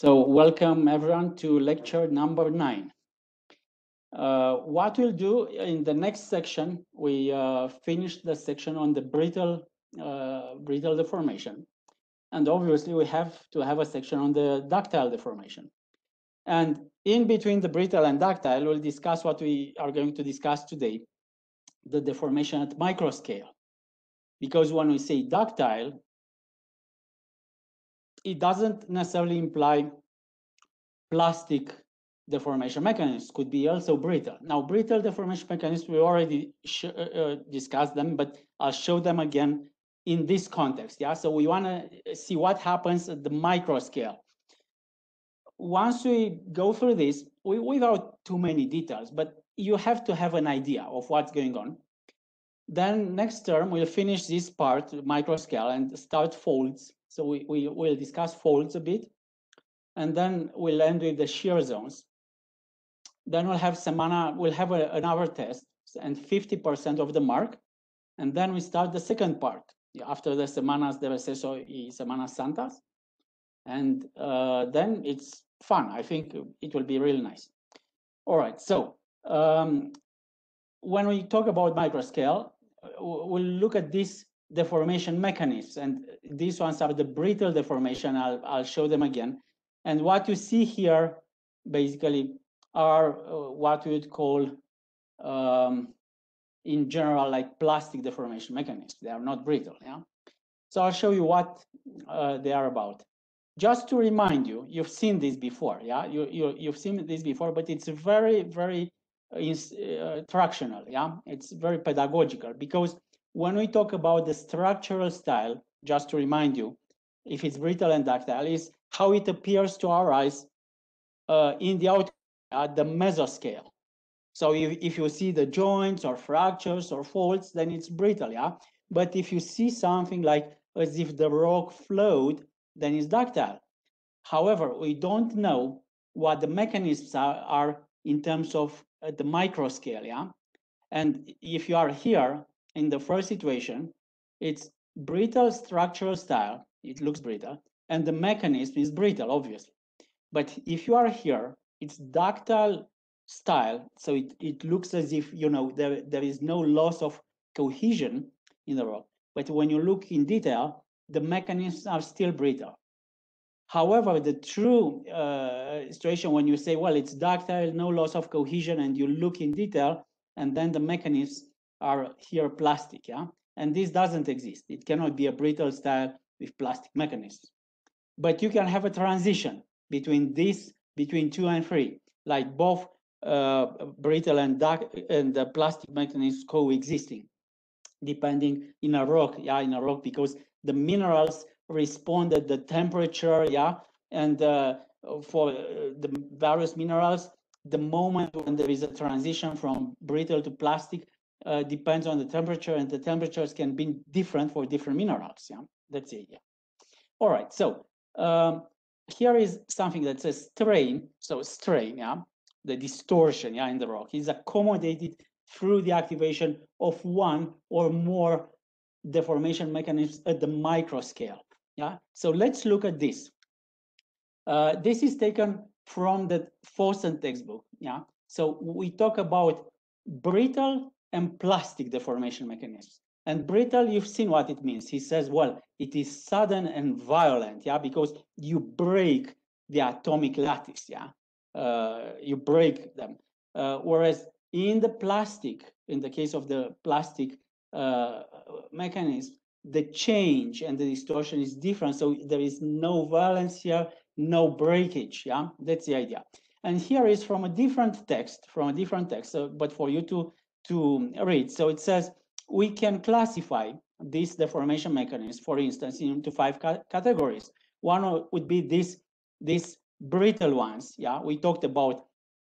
So welcome everyone to lecture number nine. Uh, what we'll do in the next section, we uh, finish the section on the brittle, uh, brittle deformation. And obviously we have to have a section on the ductile deformation. And in between the brittle and ductile, we'll discuss what we are going to discuss today, the deformation at microscale. Because when we say ductile, it doesn't necessarily imply plastic deformation mechanisms could be also brittle. Now, brittle deformation mechanisms, we already uh, uh, discussed them, but I'll show them again in this context. Yeah, so we want to see what happens at the micro scale. Once we go through this, we, without too many details, but you have to have an idea of what's going on. Then next term, we'll finish this part, micro scale, and start folds so we, we will discuss folds a bit, and then we'll end with the shear zones. Then we'll have semana, we'll have a, another test and 50% of the mark. And then we start the second part after the Semanas de Receso y Semanas Santas. And uh, then it's fun. I think it will be really nice. All right, so um, when we talk about microscale, we'll look at this deformation mechanisms. And these ones are the brittle deformation. I'll, I'll show them again. And what you see here basically are uh, what we would call um, in general like plastic deformation mechanisms. They are not brittle. Yeah. So I'll show you what uh, they are about. Just to remind you, you've seen this before. Yeah, you, you you've seen this before, but it's very very uh, instructional. Yeah, it's very pedagogical because when we talk about the structural style, just to remind you, if it's brittle and ductile, is how it appears to our eyes uh, in the out at the mesoscale. So if, if you see the joints or fractures or faults, then it's brittle, yeah? But if you see something like as if the rock flowed, then it's ductile. However, we don't know what the mechanisms are, are in terms of uh, the microscale, yeah? And if you are here, in the first situation, it's brittle structural style, it looks brittle, and the mechanism is brittle, obviously. But if you are here, it's ductile style, so it, it looks as if, you know, there, there is no loss of cohesion in the rock. But when you look in detail, the mechanisms are still brittle. However, the true uh, situation when you say, well, it's ductile, no loss of cohesion, and you look in detail, and then the mechanisms are here plastic, yeah? And this doesn't exist. It cannot be a brittle style with plastic mechanisms. But you can have a transition between this, between two and three, like both uh, brittle and dark and the plastic mechanisms coexisting, depending in a rock, yeah, in a rock, because the minerals responded the temperature, yeah, and uh, for uh, the various minerals, the moment when there is a transition from brittle to plastic, uh, depends on the temperature and the temperatures can be different for different minerals. Yeah, that's it. Yeah. All right. So um, here is something that says strain. So strain, yeah, the distortion, yeah, in the rock is accommodated through the activation of one or more deformation mechanisms at the micro scale. Yeah. So let's look at this. Uh, this is taken from the Fossen textbook. Yeah. So we talk about brittle and plastic deformation mechanisms. And brittle, you've seen what it means. He says, well, it is sudden and violent, yeah, because you break the atomic lattice, yeah, uh, you break them. Uh, whereas in the plastic, in the case of the plastic uh, mechanism, the change and the distortion is different. So there is no violence here, no breakage, yeah, that's the idea. And here is from a different text, from a different text, but for you to to read. So it says we can classify these deformation mechanisms, for instance, into five ca categories. One would be this, these brittle ones. Yeah, we talked about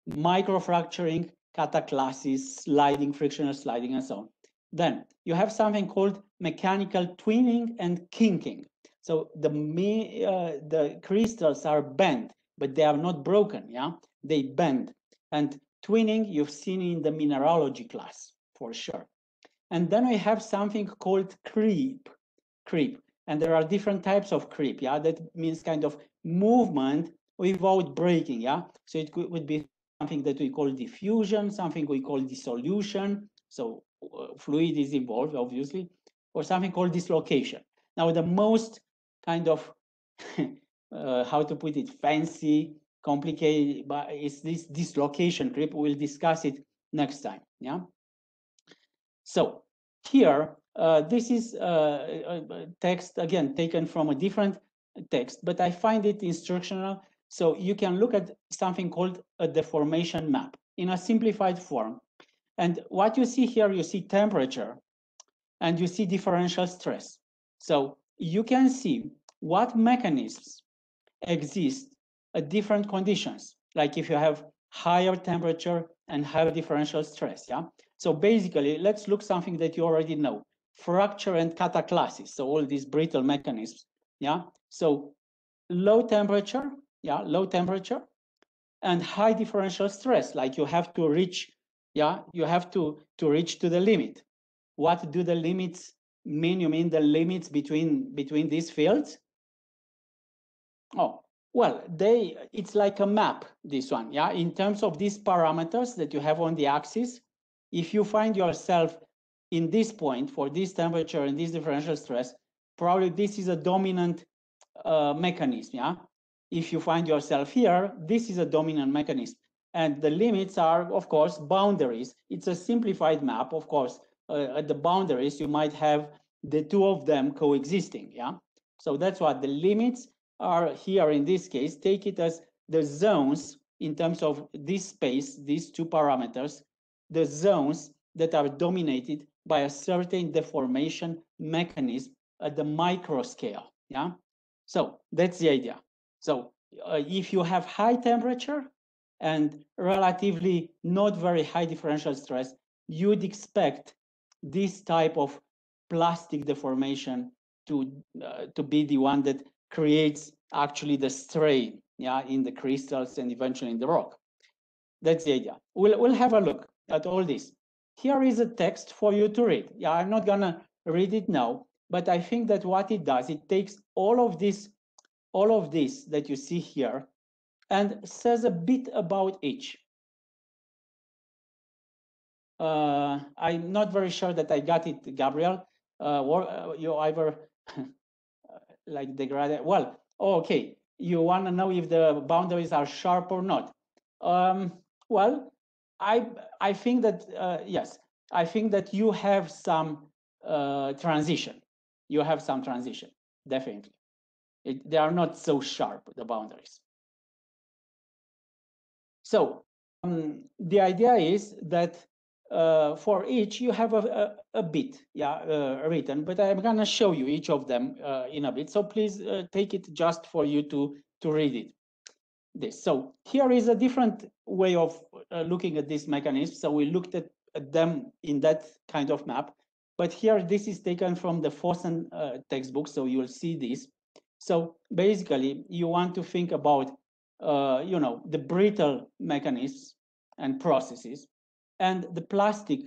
microfracturing, cataclasis, sliding, frictional sliding, and so on. Then you have something called mechanical twinning and kinking. So the uh, the crystals are bent, but they are not broken. Yeah, they bend, and Twinning, you've seen in the mineralogy class for sure. And then we have something called creep, creep. And there are different types of creep. Yeah, that means kind of movement without breaking, yeah? So it could, would be something that we call diffusion, something we call dissolution. So uh, fluid is involved, obviously, or something called dislocation. Now, the most kind of, uh, how to put it, fancy, complicated, but is this dislocation creep. We'll discuss it next time, yeah? So here, uh, this is uh, a text, again, taken from a different text, but I find it instructional. So you can look at something called a deformation map in a simplified form. And what you see here, you see temperature and you see differential stress. So you can see what mechanisms exist different conditions, like if you have higher temperature and higher differential stress, yeah? So basically, let's look something that you already know, fracture and cataclasis, so all these brittle mechanisms, yeah? So low temperature, yeah, low temperature, and high differential stress, like you have to reach, yeah, you have to, to reach to the limit. What do the limits mean? You mean the limits between, between these fields? Oh, well, they it's like a map, this one, yeah, in terms of these parameters that you have on the axis. If you find yourself in this point for this temperature and this differential stress, probably this is a dominant uh, mechanism, yeah? If you find yourself here, this is a dominant mechanism. And the limits are, of course, boundaries. It's a simplified map, of course. Uh, at the boundaries, you might have the two of them coexisting, yeah? So that's what the limits are here in this case, take it as the zones in terms of this space, these two parameters, the zones that are dominated by a certain deformation mechanism at the micro scale. Yeah. So that's the idea. So uh, if you have high temperature and relatively not very high differential stress, you'd expect this type of plastic deformation to uh, to be the one that creates actually the strain yeah, in the crystals and eventually in the rock. That's the idea. We'll, we'll have a look at all this. Here is a text for you to read. Yeah, I'm not gonna read it now, but I think that what it does, it takes all of this, all of this that you see here and says a bit about each. Uh, I'm not very sure that I got it, Gabriel. Uh, uh, you either like degraded. Well, okay, you want to know if the boundaries are sharp or not. Um, well, I I think that uh, yes, I think that you have some uh, transition. You have some transition, definitely. It, they are not so sharp the boundaries. So um, the idea is that uh, for each you have a, a, a bit yeah uh, written but i'm to show you each of them uh, in a bit. So please uh, take it just for you to to read it. This. So here is a different way of uh, looking at this mechanism. So we looked at, at, them in that kind of map but here this is taken from the Fossen uh, textbook so you'll see this. So basically you want to think about you know the brittle mechanisms and processes and the plastic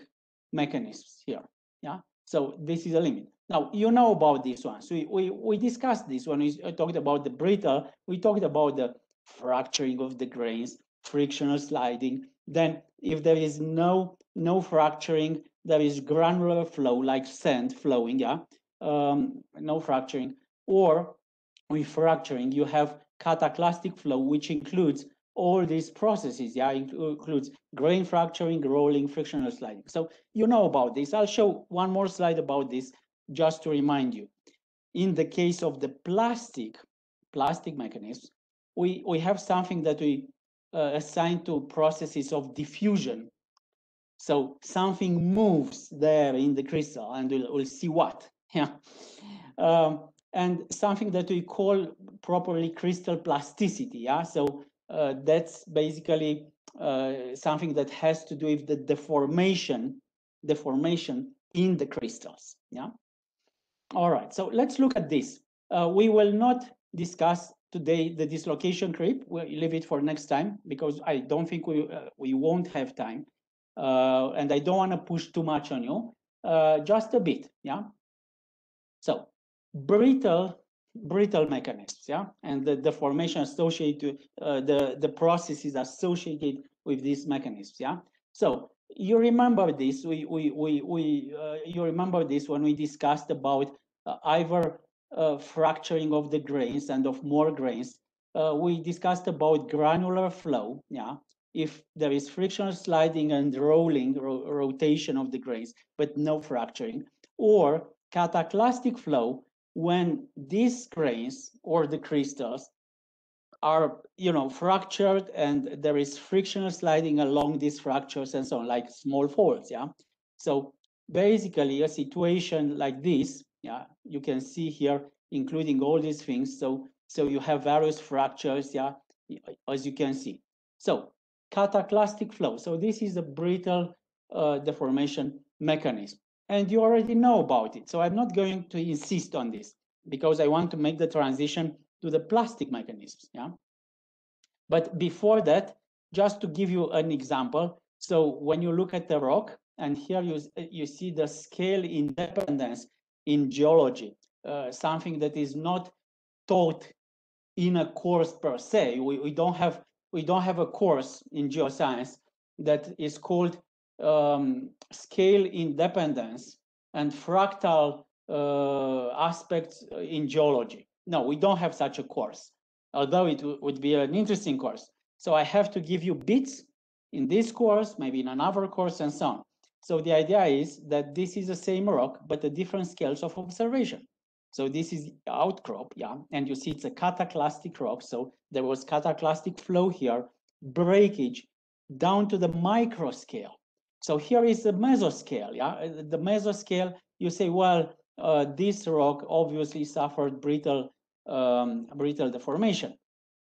mechanisms here. Yeah, so this is a limit. Now you know about this one. So we we, we discussed this when we talked about the brittle. We talked about the fracturing of the grains, frictional sliding. Then if there is no no fracturing, there is granular flow like sand flowing. Yeah, um, no fracturing. Or with fracturing, you have cataclastic flow, which includes all these processes, yeah, includes grain fracturing, rolling, frictional sliding. So you know about this. I'll show one more slide about this just to remind you. In the case of the plastic, plastic mechanisms, we, we have something that we uh, assign to processes of diffusion. So something moves there in the crystal and we'll, we'll see what, yeah. Um, and something that we call properly crystal plasticity, yeah. So that's basically uh, something that has to do with the deformation, deformation in the crystals. Yeah. All right. So let's look at this. Uh, we will not discuss today the dislocation creep. We'll leave it for next time because I don't think we uh, we won't have time, uh, and I don't want to push too much on you. Uh, just a bit. Yeah. So brittle brittle mechanisms, yeah, and the deformation associated, uh, the the processes associated with these mechanisms, yeah. So you remember this? We we we we uh, you remember this when we discussed about uh, either uh, fracturing of the grains and of more grains. Uh, we discussed about granular flow, yeah. If there is frictional sliding and rolling ro rotation of the grains, but no fracturing, or cataclastic flow when these grains or the crystals are you know fractured and there is frictional sliding along these fractures and so on like small faults yeah? So basically a situation like this yeah you can see here including all these things so so you have various fractures yeah as you can see. So cataclastic flow. So this is a brittle uh, deformation mechanism and you already know about it. So I'm not going to insist on this because I want to make the transition to the plastic mechanisms. Yeah. But before that, just to give you an example. So when you look at the rock, and here you, you see the scale independence in geology, uh, something that is not taught in a course per se. We, we don't have we don't have a course in geoscience that is called um, scale independence and fractal uh, aspects in geology. No, we don't have such a course, although it would be an interesting course. So I have to give you bits in this course, maybe in another course, and so on. So the idea is that this is the same rock, but at different scales of observation. So this is outcrop, yeah, and you see it's a cataclastic rock. So there was cataclastic flow here, breakage down to the micro scale. So here is the mesoscale. Yeah, uh, the mesoscale. You say, well, uh, this rock obviously suffered brittle um, brittle deformation,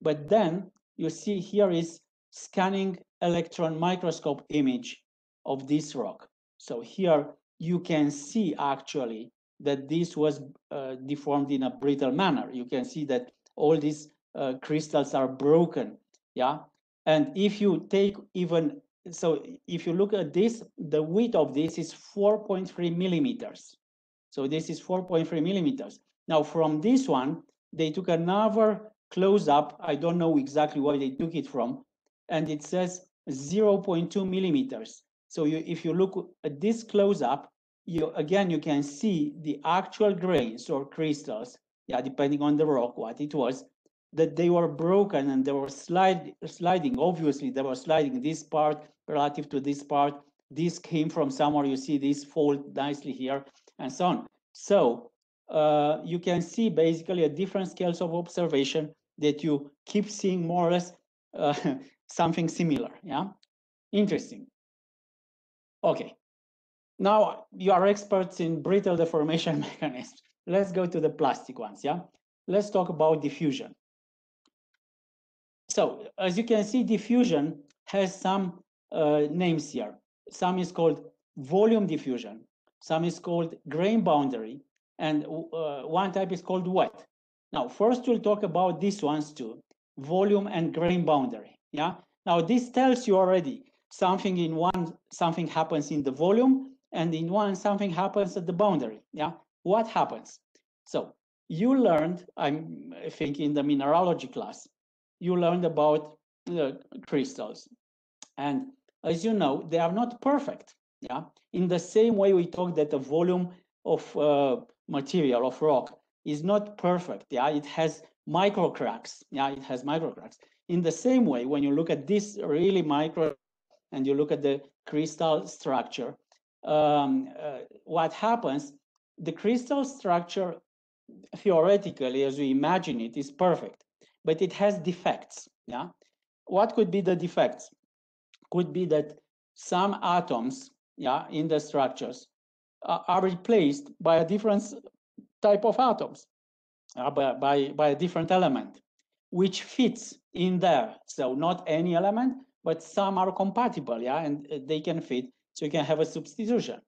but then you see here is scanning electron microscope image of this rock. So here you can see actually that this was uh, deformed in a brittle manner. You can see that all these uh, crystals are broken. Yeah, and if you take even so if you look at this, the width of this is 4.3 millimeters. So this is 4.3 millimeters. Now from this one, they took another close up. I don't know exactly where they took it from. And it says 0.2 millimeters. So you, if you look at this close up, you again, you can see the actual grains or crystals, yeah, depending on the rock, what it was, that they were broken and they were slide, sliding. Obviously, they were sliding this part relative to this part. This came from somewhere. You see this fold nicely here and so on. So uh, you can see basically a different scales of observation that you keep seeing more or less uh, something similar. Yeah, interesting. Okay, now you are experts in brittle deformation mechanisms. Let's go to the plastic ones. Yeah, let's talk about diffusion. So as you can see, diffusion has some names here. Some is called volume diffusion, some is called grain boundary, and uh, one type is called wet. Now, first we'll talk about these ones too, volume and grain boundary. Yeah. Now this tells you already something in one, something happens in the volume, and in one, something happens at the boundary. Yeah. What happens? So you learned, I'm, I think, in the mineralogy class, you learned about the crystals. And as you know, they are not perfect. Yeah. In the same way we talk that the volume of uh, material of rock is not perfect. Yeah. It has micro cracks. Yeah. It has micro cracks. In the same way, when you look at this really micro and you look at the crystal structure, um, uh, what happens, the crystal structure theoretically, as we imagine it, is perfect, but it has defects. Yeah. What could be the defects? Could be that some atoms yeah, in the structures uh, are replaced by a different type of atoms, uh, by, by, by a different element, which fits in there. So not any element, but some are compatible, yeah, and they can fit. So you can have a substitution.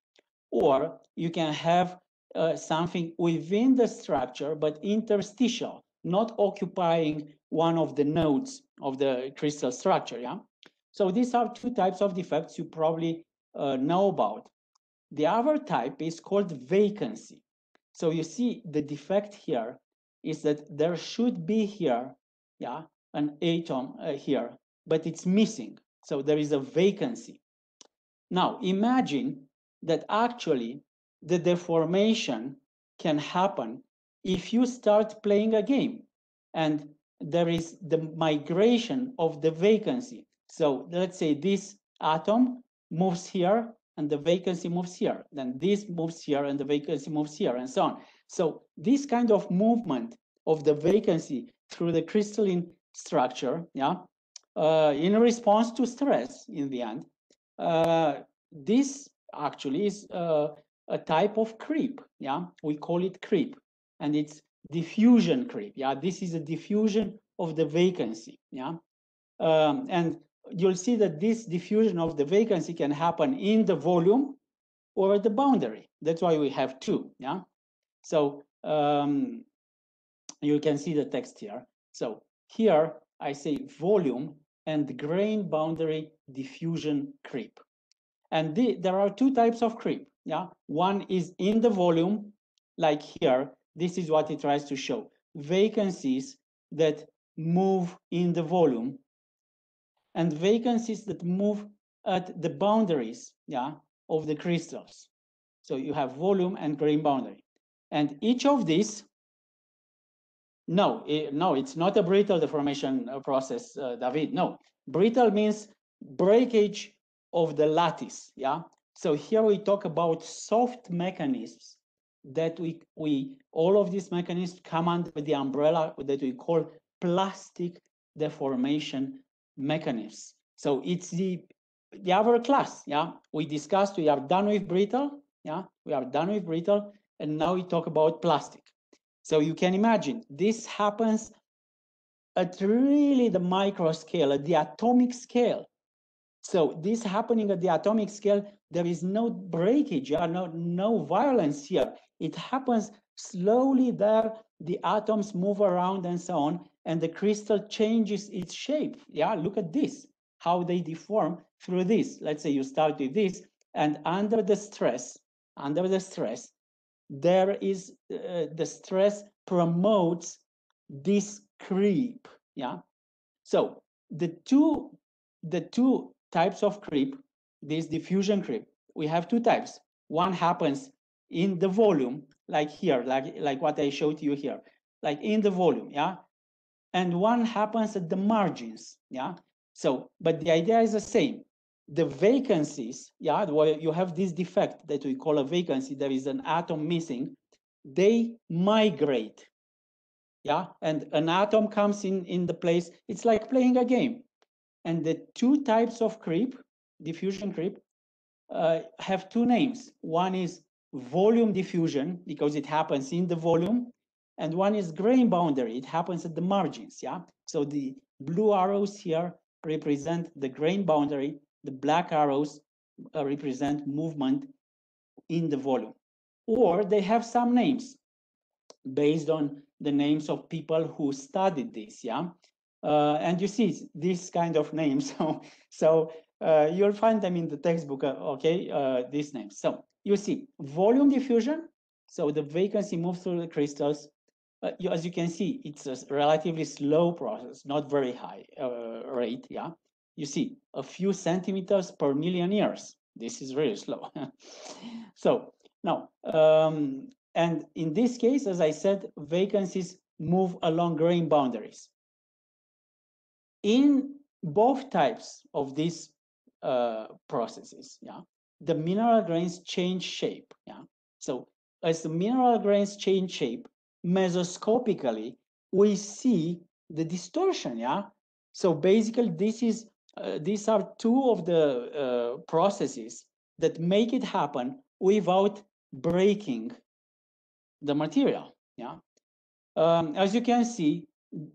Or you can have uh, something within the structure, but interstitial, not occupying one of the nodes of the crystal structure, yeah? So these are two types of defects you probably uh, know about. The other type is called vacancy. So you see the defect here is that there should be here, yeah, an atom uh, here, but it's missing. So there is a vacancy. Now imagine that actually the deformation can happen if you start playing a game and there is the migration of the vacancy. So let's say this atom moves here and the vacancy moves here. Then this moves here and the vacancy moves here and so on. So this kind of movement of the vacancy through the crystalline structure, yeah, uh, in response to stress in the end, uh, this actually is uh, a type of creep, yeah, we call it creep, and it's diffusion creep, yeah, this is a diffusion of the vacancy, yeah, um, and you'll see that this diffusion of the vacancy can happen in the volume or at the boundary. That's why we have two, yeah? So um, you can see the text here. So here I say volume and grain boundary diffusion creep. And the, there are two types of creep, yeah? One is in the volume, like here, this is what it tries to show. Vacancies that move in the volume and vacancies that move at the boundaries yeah, of the crystals. So you have volume and grain boundary. And each of these, no, it, no, it's not a brittle deformation uh, process, uh, David. No, brittle means breakage of the lattice. Yeah. So here we talk about soft mechanisms that we we all of these mechanisms come under the umbrella that we call plastic deformation mechanisms. So it's the the other class. Yeah, we discussed. We are done with brittle. Yeah, we are done with brittle, and now we talk about plastic. So you can imagine this happens at really the micro scale, at the atomic scale. So this happening at the atomic scale, there is no breakage, yeah, no, no violence here. It happens slowly there, the atoms move around and so on, and the crystal changes its shape. Yeah, look at this, how they deform through this. Let's say you start with this, and under the stress, under the stress, there is uh, the stress promotes this creep. Yeah. So the two the two types of creep, this diffusion creep, we have two types. One happens in the volume, like here, like like what I showed you here, like in the volume. Yeah and one happens at the margins. Yeah. So, but the idea is the same. The vacancies, yeah, where you have this defect that we call a vacancy, there is an atom missing, they migrate. Yeah. And an atom comes in, in the place. It's like playing a game. And the two types of creep, diffusion creep, uh, have two names. One is volume diffusion because it happens in the volume and one is grain boundary. It happens at the margins, yeah? So the blue arrows here represent the grain boundary. The black arrows uh, represent movement in the volume. Or they have some names based on the names of people who studied this, yeah? Uh, and you see this kind of names. So, so uh, you'll find them in the textbook, uh, okay, uh, these names. So you see volume diffusion. So the vacancy moves through the crystals uh, you, as you can see, it's a relatively slow process, not very high uh, rate. Yeah, you see a few centimeters per million years. This is really slow. so now, um, and in this case, as I said, vacancies move along grain boundaries. In both types of these uh, processes, yeah, the mineral grains change shape. Yeah, so as the mineral grains change shape, mesoscopically, we see the distortion, yeah? So basically, this is uh, these are two of the uh, processes that make it happen without breaking the material, yeah? Um, as you can see,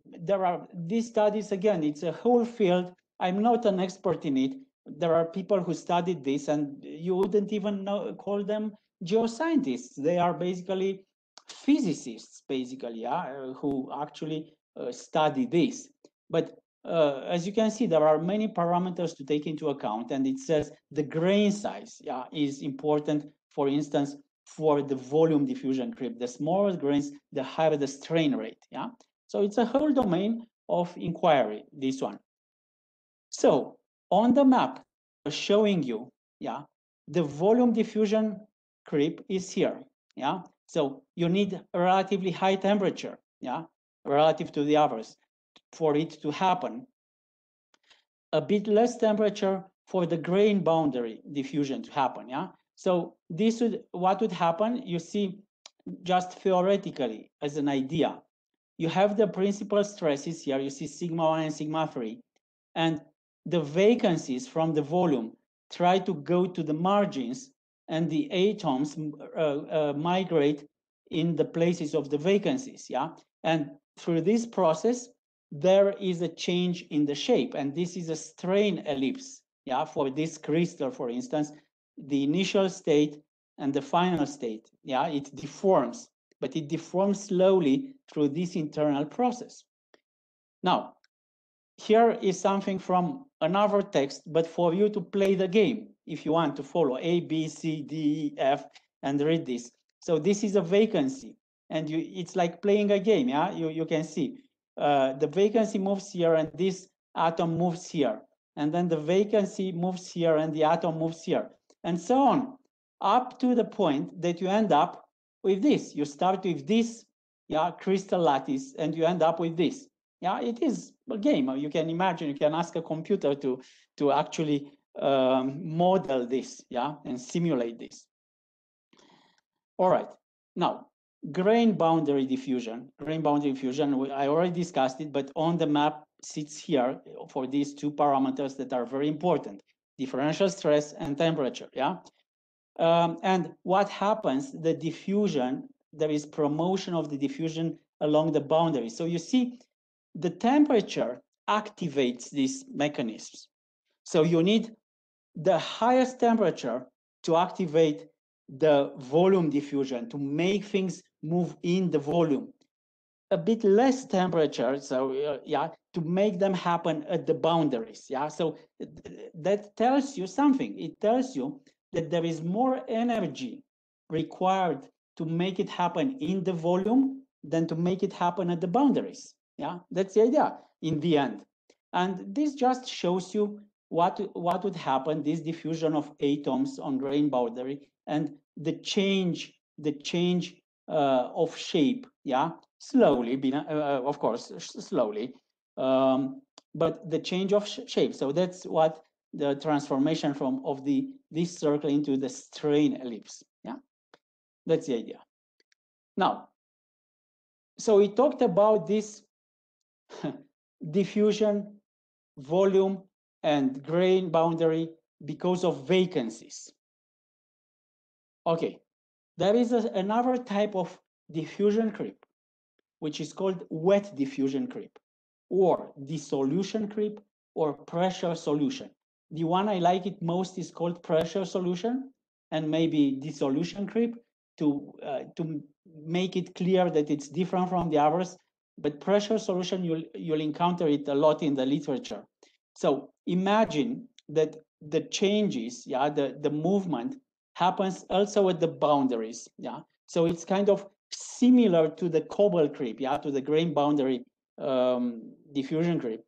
there are these studies, again, it's a whole field. I'm not an expert in it. There are people who studied this and you wouldn't even know, call them geoscientists. They are basically physicists, basically, yeah, uh, who actually uh, study this. But uh, as you can see, there are many parameters to take into account, and it says the grain size yeah, is important, for instance, for the volume diffusion creep. The smaller grains, the higher the strain rate. Yeah. So it's a whole domain of inquiry, this one. So on the map, showing you, yeah, the volume diffusion creep is here. Yeah. So you need a relatively high temperature, yeah, relative to the others for it to happen. A bit less temperature for the grain boundary diffusion to happen, yeah. So this would what would happen? You see, just theoretically as an idea, you have the principal stresses here. You see sigma one and sigma three, and the vacancies from the volume try to go to the margins, and the atoms uh, uh, migrate in the places of the vacancies. Yeah, and through this process, there is a change in the shape, and this is a strain ellipse. Yeah, for this crystal, for instance, the initial state and the final state. Yeah, it deforms, but it deforms slowly through this internal process. Now, here is something from another text, but for you to play the game, if you want to follow A, B, C, D, E, F, and read this. So this is a vacancy, and you, it's like playing a game, yeah? You, you can see uh, the vacancy moves here, and this atom moves here. And then the vacancy moves here, and the atom moves here and so on, up to the point that you end up with this. You start with this yeah, crystal lattice, and you end up with this. Yeah, it is a game. You can imagine, you can ask a computer to, to actually um, model this, yeah, and simulate this. All right, now, grain boundary diffusion. Grain boundary diffusion, I already discussed it, but on the map sits here for these two parameters that are very important differential stress and temperature, yeah? Um, and what happens, the diffusion, there is promotion of the diffusion along the boundary. So you see, the temperature activates these mechanisms. So you need the highest temperature to activate the volume diffusion, to make things move in the volume. A bit less temperature, so uh, yeah, to make them happen at the boundaries. Yeah, so that tells you something. It tells you that there is more energy required to make it happen in the volume than to make it happen at the boundaries. Yeah, that's the idea in the end. And this just shows you what, what would happen, this diffusion of atoms on grain boundary and the change, the change uh, of shape, yeah, slowly, uh, of course, slowly, um, but the change of sh shape. So that's what the transformation from of the this circle into the strain ellipse. Yeah, that's the idea. Now, so we talked about this diffusion, volume, and grain boundary because of vacancies. Okay, there is a, another type of diffusion creep, which is called wet diffusion creep or dissolution creep or pressure solution. The one I like it most is called pressure solution and maybe dissolution creep to, uh, to make it clear that it's different from the others. But pressure solution, you'll, you'll encounter it a lot in the literature. So imagine that the changes, yeah, the, the movement happens also at the boundaries, yeah. So it's kind of similar to the Coble creep, yeah, to the grain boundary um, diffusion creep.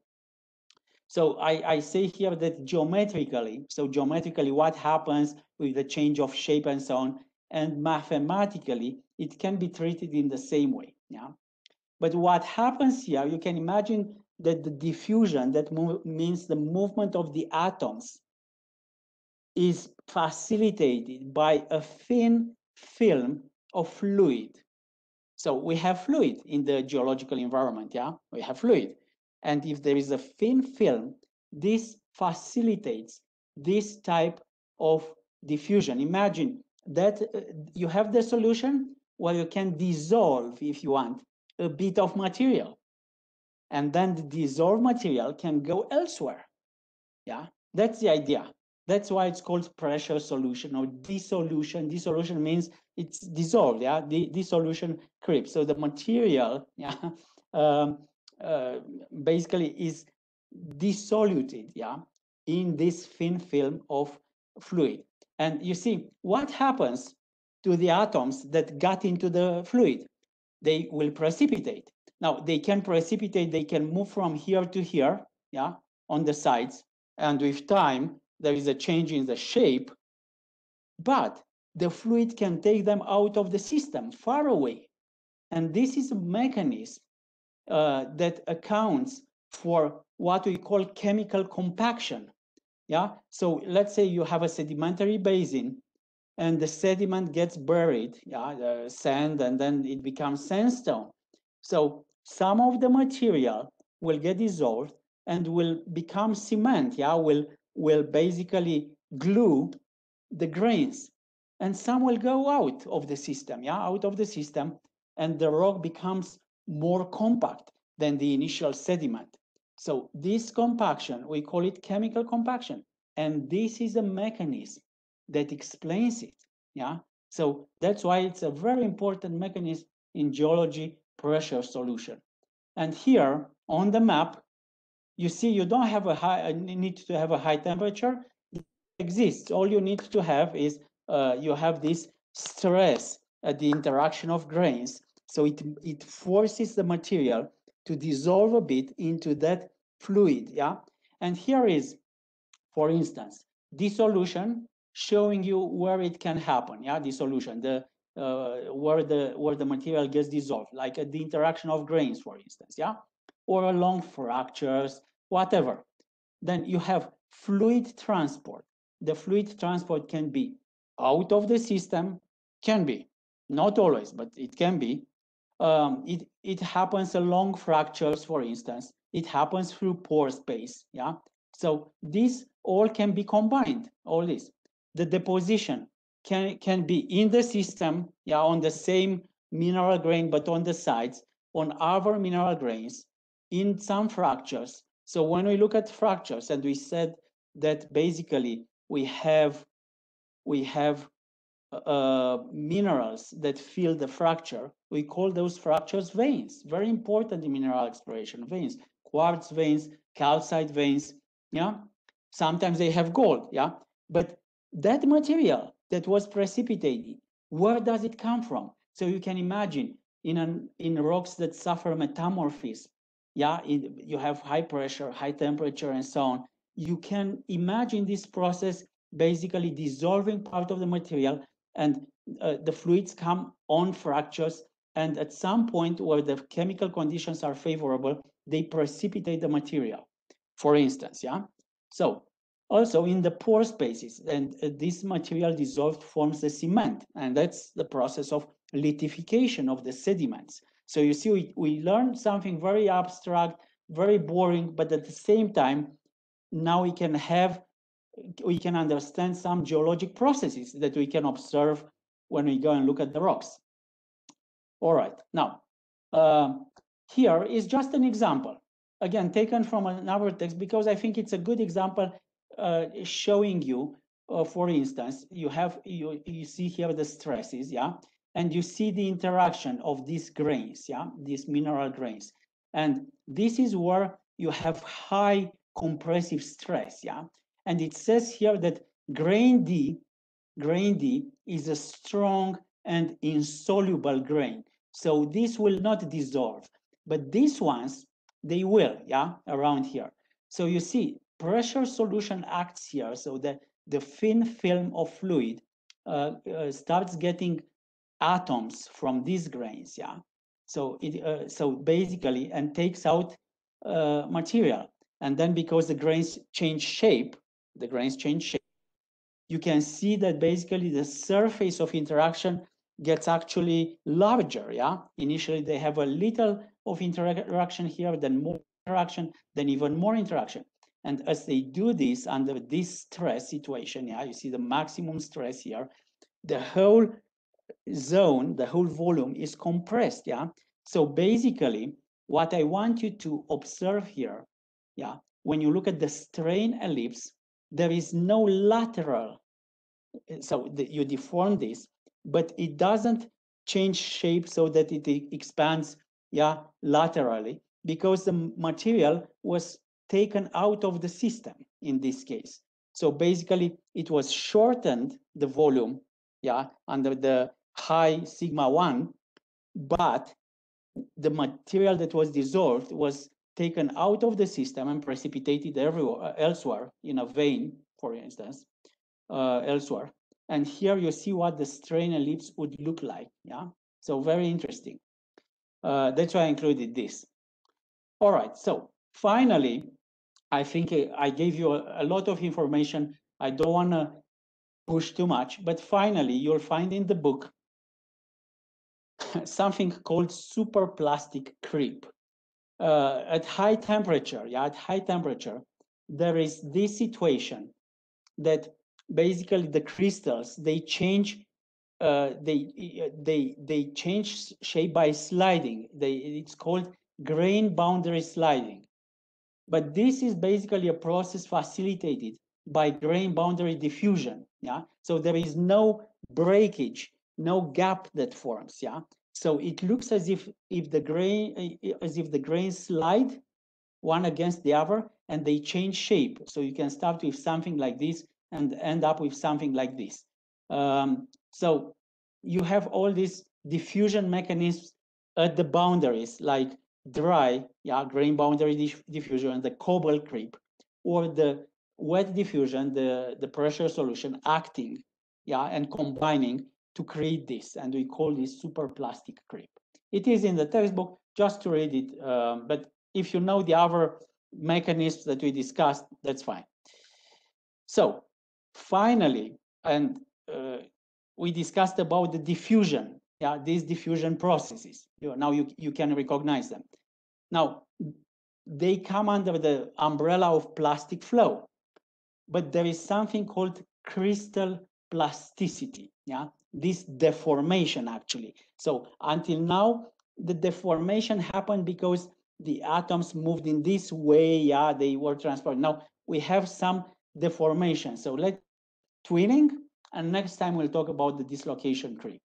So I, I say here that geometrically, so geometrically what happens with the change of shape and so on, and mathematically, it can be treated in the same way. Yeah. But what happens here, you can imagine that the diffusion, that means the movement of the atoms, is facilitated by a thin film of fluid. So we have fluid in the geological environment, yeah? We have fluid. And if there is a thin film, this facilitates this type of diffusion. Imagine that uh, you have the solution where you can dissolve, if you want, a bit of material. And then the dissolved material can go elsewhere. Yeah, that's the idea. That's why it's called pressure solution or dissolution. Dissolution means it's dissolved. Yeah, the dissolution creep. So the material, yeah, um, uh, basically is dissoluted, yeah, in this thin film of fluid. And you see what happens to the atoms that got into the fluid. They will precipitate. Now they can precipitate, they can move from here to here, yeah, on the sides. And with time, there is a change in the shape, but the fluid can take them out of the system far away. And this is a mechanism uh, that accounts for what we call chemical compaction. Yeah, so let's say you have a sedimentary basin and the sediment gets buried, yeah, the sand, and then it becomes sandstone. So some of the material will get dissolved and will become cement, yeah, will, will basically glue the grains. And some will go out of the system, yeah, out of the system, and the rock becomes more compact than the initial sediment. So this compaction, we call it chemical compaction. And this is a mechanism that explains it. Yeah. So that's why it's a very important mechanism in geology pressure solution. And here on the map, you see you don't have a high need to have a high temperature. It exists. All you need to have is uh, you have this stress at the interaction of grains. So it, it forces the material to dissolve a bit into that fluid. Yeah. And here is, for instance, dissolution showing you where it can happen. Yeah, dissolution, the uh, where the where the material gets dissolved, like at the interaction of grains, for instance. Yeah, or along fractures, whatever. Then you have fluid transport. The fluid transport can be out of the system, can be, not always, but it can be. Um, it, it happens along fractures, for instance. It happens through pore space, yeah? So this all can be combined, all this the deposition can, can be in the system, yeah, on the same mineral grain, but on the sides, on other mineral grains, in some fractures. So when we look at fractures, and we said that basically we have we have uh, minerals that fill the fracture, we call those fractures veins. Very important in mineral exploration, veins, quartz veins, calcite veins, yeah? Sometimes they have gold, yeah? But that material that was precipitated, where does it come from? So you can imagine in an, in rocks that suffer metamorphism, yeah, in, you have high pressure, high temperature, and so on. You can imagine this process basically dissolving part of the material, and uh, the fluids come on fractures. And at some point where the chemical conditions are favorable, they precipitate the material, for instance. Yeah. So also in the pore spaces. And uh, this material dissolved forms the cement, and that's the process of lithification of the sediments. So you see, we, we learned something very abstract, very boring, but at the same time, now we can have, we can understand some geologic processes that we can observe when we go and look at the rocks. All right, now, uh, here is just an example. Again, taken from another text because I think it's a good example uh, showing you, uh, for instance, you have you you see here the stresses, yeah, and you see the interaction of these grains, yeah, these mineral grains, and this is where you have high compressive stress, yeah, and it says here that grain D, grain D is a strong and insoluble grain, so this will not dissolve, but these ones they will, yeah, around here. So you see, pressure solution acts here. So the, the thin film of fluid uh, uh, starts getting atoms from these grains, yeah? So it uh, so basically and takes out uh, material. And then because the grains change shape, the grains change shape, you can see that basically the surface of interaction gets actually larger, yeah? Initially they have a little of interaction here, then more interaction, then even more interaction. And as they do this under this stress situation, yeah, you see the maximum stress here, the whole zone, the whole volume is compressed, yeah? So basically, what I want you to observe here, yeah, when you look at the strain ellipse, there is no lateral, eh, so the, you deform this, but it doesn't change shape so that it expands, yeah, laterally, because the material was taken out of the system in this case. So basically, it was shortened the volume, yeah, under the high sigma one, but the material that was dissolved was taken out of the system and precipitated everywhere elsewhere in a vein, for instance, uh, elsewhere. And here you see what the strain ellipse would look like. Yeah, so very interesting. Uh, that's why I included this. All right, so finally, I think I gave you a, a lot of information. I don't want to push too much, but finally, you'll find in the book something called superplastic creep. Uh, at high temperature, yeah, at high temperature, there is this situation that basically the crystals they change uh, they they they change shape by sliding. They it's called grain boundary sliding. But this is basically a process facilitated by grain boundary diffusion. Yeah. So there is no breakage, no gap that forms. Yeah. So it looks as if if the grain as if the grains slide one against the other and they change shape. So you can start with something like this and end up with something like this. Um, so you have all these diffusion mechanisms at the boundaries, like dry, yeah, grain boundary dif diffusion, and the Coble creep, or the wet diffusion, the, the pressure solution acting, yeah, and combining to create this, and we call this superplastic creep. It is in the textbook, just to read it, um, but if you know the other mechanisms that we discussed, that's fine. So finally, and uh, we discussed about the diffusion, yeah, these diffusion processes. You now you, you can recognize them. Now, they come under the umbrella of plastic flow, but there is something called crystal plasticity, yeah, this deformation actually. So until now, the deformation happened because the atoms moved in this way, yeah, they were transported. Now we have some deformation. So let twinning, and next time we'll talk about the dislocation creep.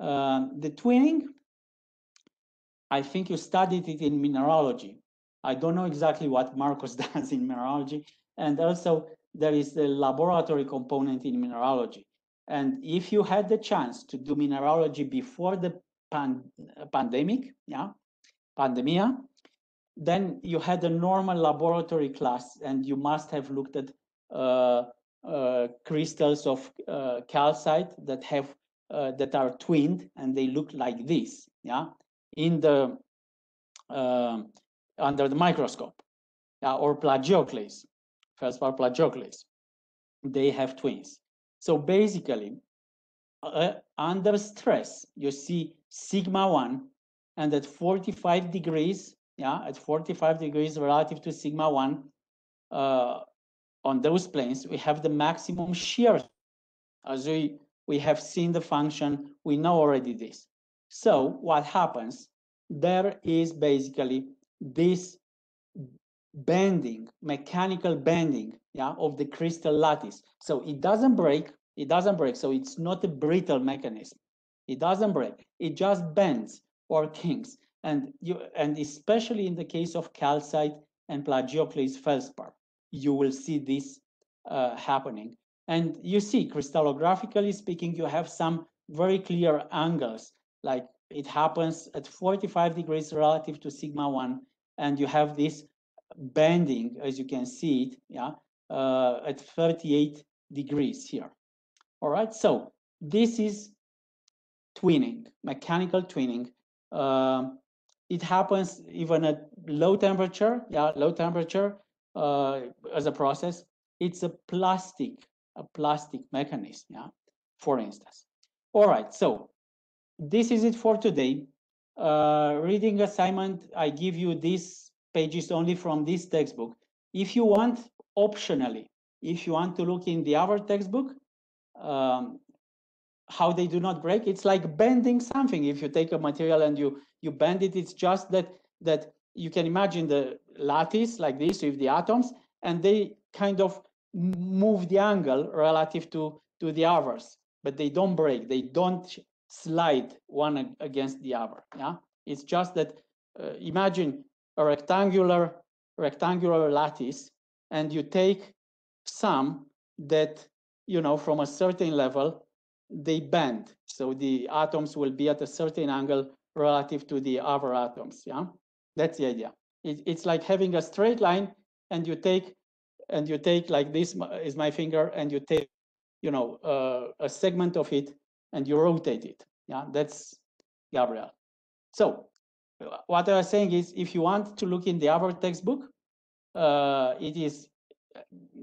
Uh, the twinning, I think you studied it in mineralogy. I don't know exactly what Marcos does in mineralogy. And also there is the laboratory component in mineralogy. And if you had the chance to do mineralogy before the pan pandemic, yeah, pandemia, then you had a normal laboratory class and you must have looked at uh, uh, crystals of uh, calcite that have uh, that are twinned and they look like this, yeah, in the um, under the microscope, yeah, or plagioclase, first feldspar plagioclase, they have twins. So basically, uh, under stress, you see sigma one, and at 45 degrees, yeah, at 45 degrees relative to sigma one, uh, on those planes, we have the maximum shear. As we, we have seen the function, we know already this. So what happens? There is basically this bending, mechanical bending yeah, of the crystal lattice. So it doesn't break, it doesn't break. So it's not a brittle mechanism. It doesn't break, it just bends or kinks. And, you, and especially in the case of calcite and plagioclase feldspar you will see this uh, happening. And you see, crystallographically speaking, you have some very clear angles, like it happens at 45 degrees relative to sigma 1, and you have this bending, as you can see it, yeah, uh, at 38 degrees here. All right, so this is twinning, mechanical twinning. Uh, it happens even at low temperature, yeah, low temperature, uh, as a process, it's a plastic, a plastic mechanism, yeah, for instance. All right, so this is it for today. Uh, reading assignment, I give you these pages only from this textbook. If you want, optionally, if you want to look in the other textbook, um, how they do not break, it's like bending something. If you take a material and you you bend it, it's just that that you can imagine the lattice like this with the atoms, and they kind of move the angle relative to, to the others, but they don't break, they don't slide one against the other. Yeah, it's just that uh, imagine a rectangular rectangular lattice, and you take some that you know from a certain level they bend. So the atoms will be at a certain angle relative to the other atoms. Yeah, that's the idea. It, it's like having a straight line and you take and you take like this is my finger and you take you know uh, a segment of it and you rotate it. Yeah that's gabriel. So what i was saying is if you want to look in the other textbook uh, it is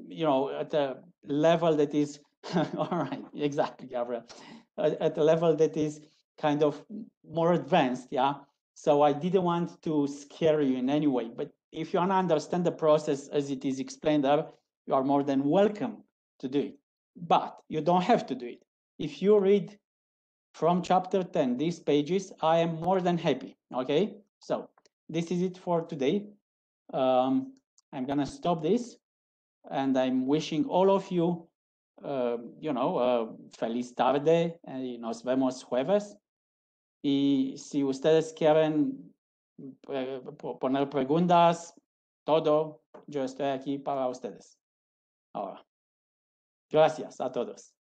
you know at a level that is all right exactly gabriel. At, at a level that is kind of more advanced yeah? So i didn't want to scare you in any way but if you want to understand the process as it is explained there, you are more than welcome to do it. But you don't have to do it. If you read from chapter 10 these pages, I am more than happy. Okay, so this is it for today. Um, I'm gonna stop this and I'm wishing all of you, uh, you know, uh, feliz tarde y nos vemos jueves. Y si ustedes quieren Eh, poner preguntas, todo, yo estoy aquí para ustedes. Ahora, gracias a todos.